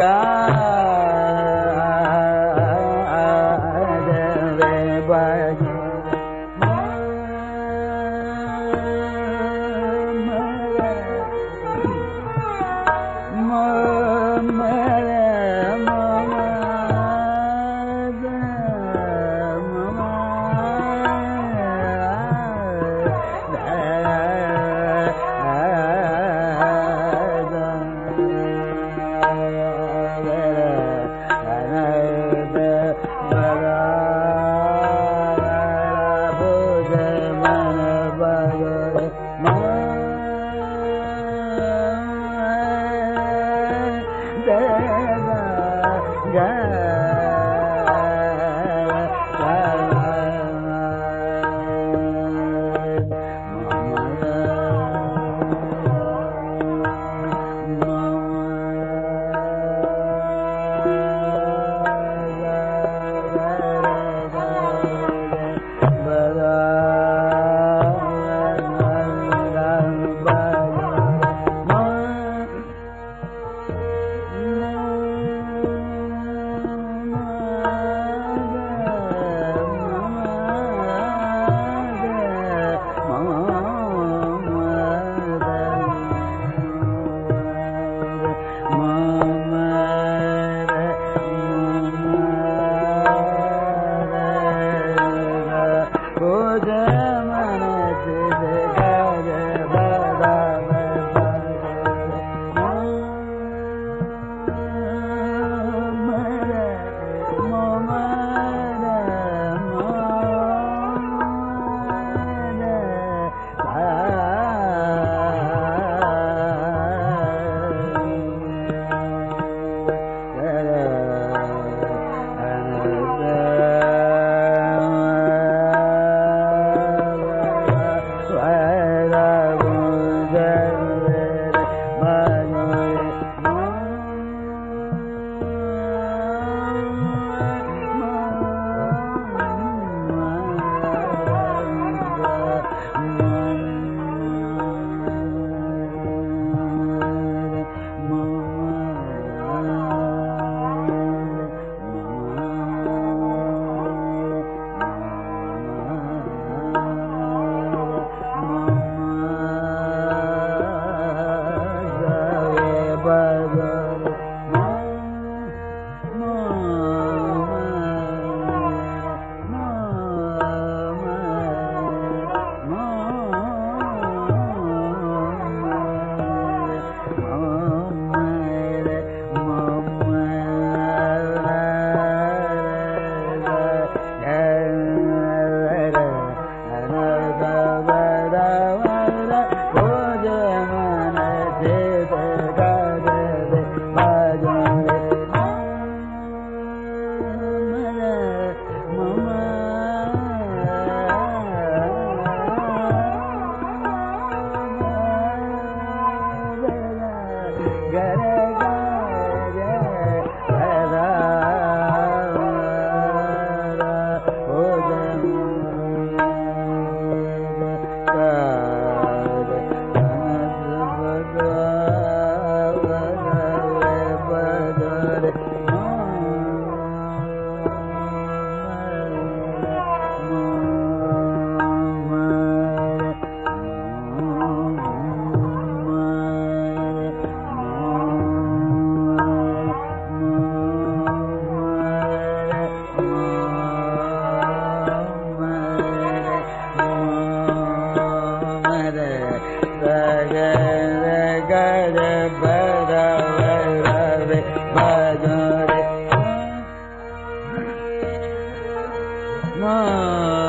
का 那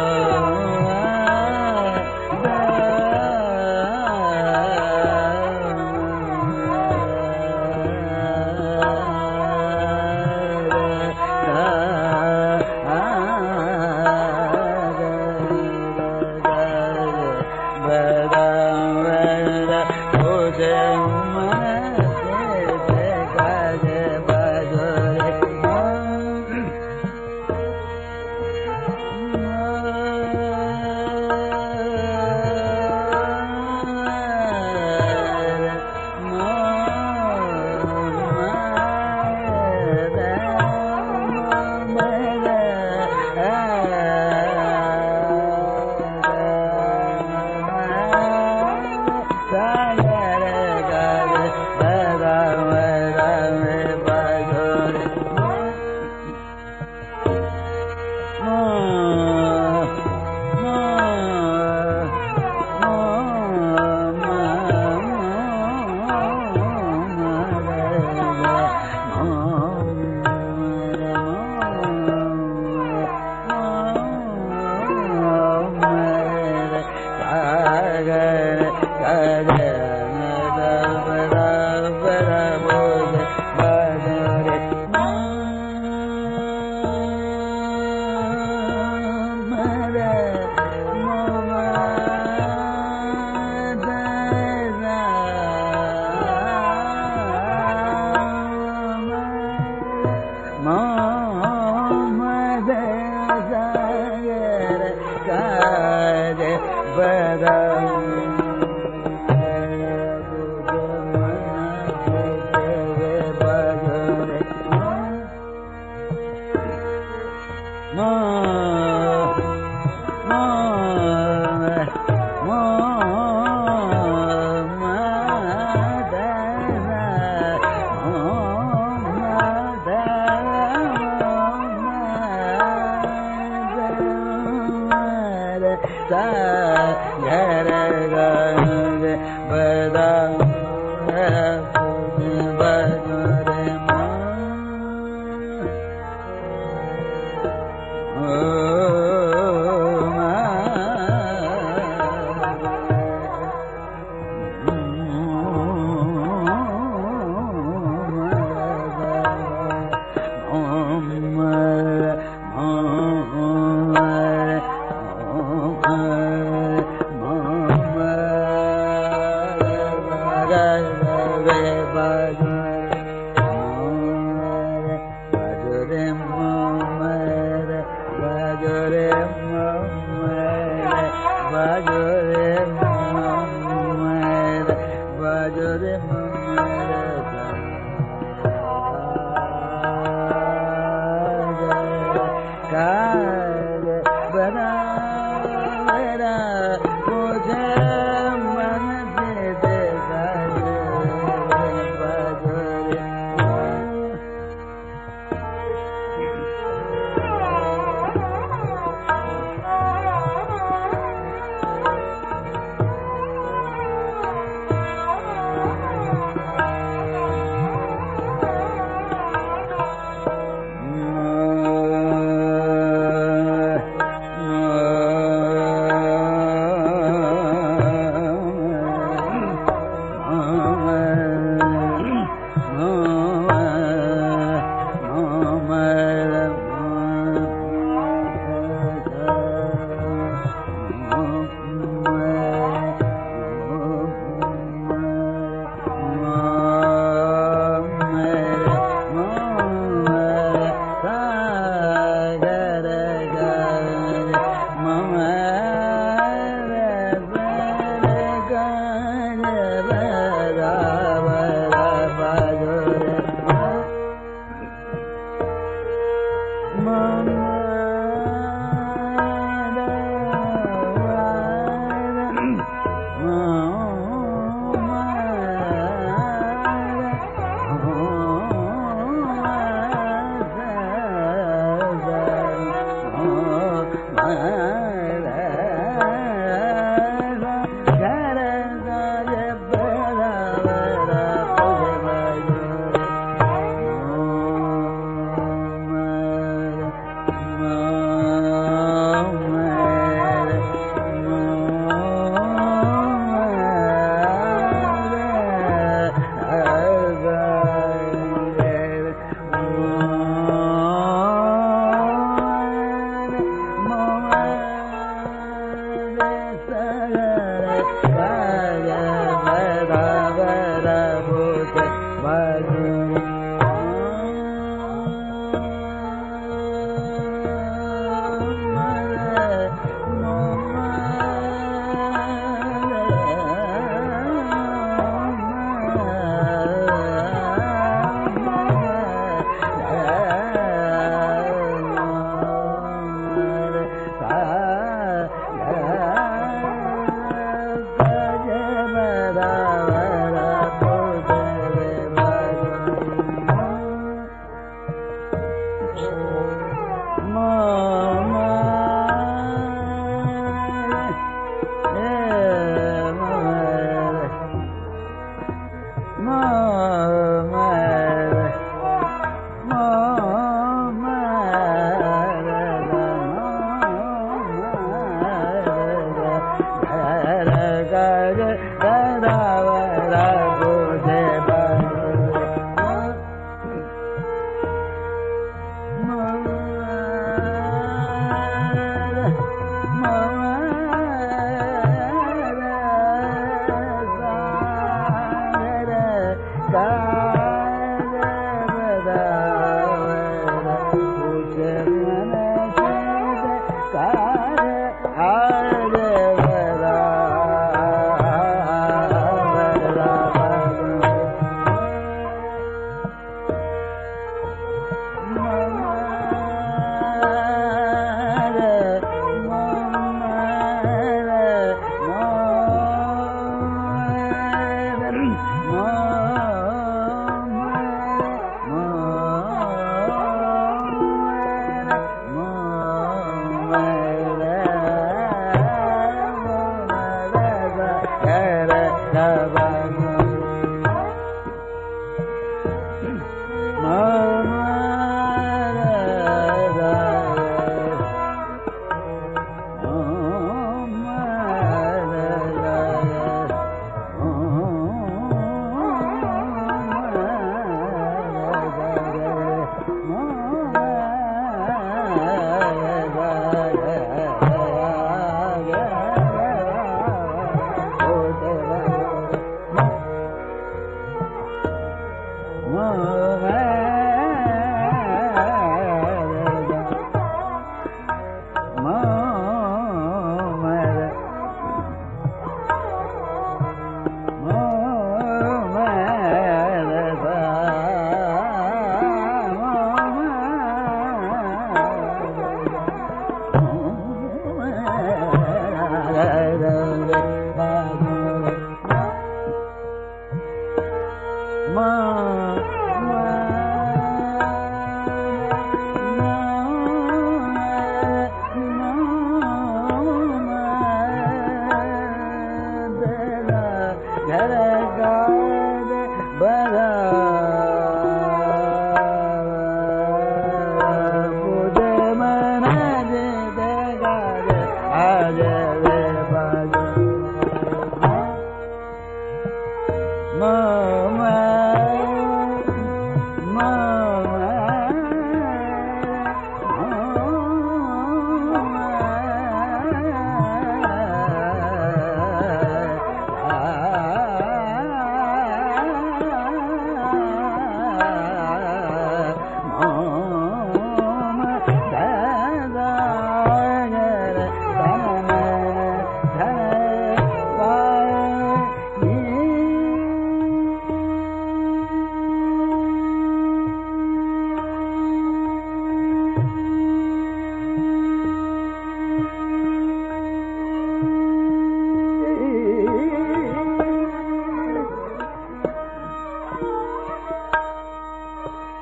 Yeah,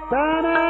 Ta-da!